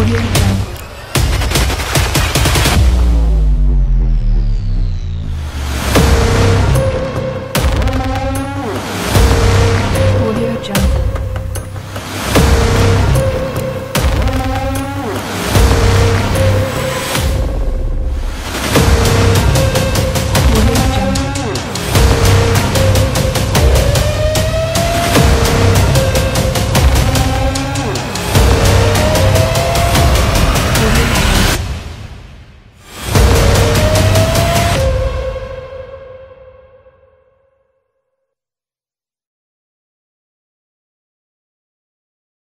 Audio.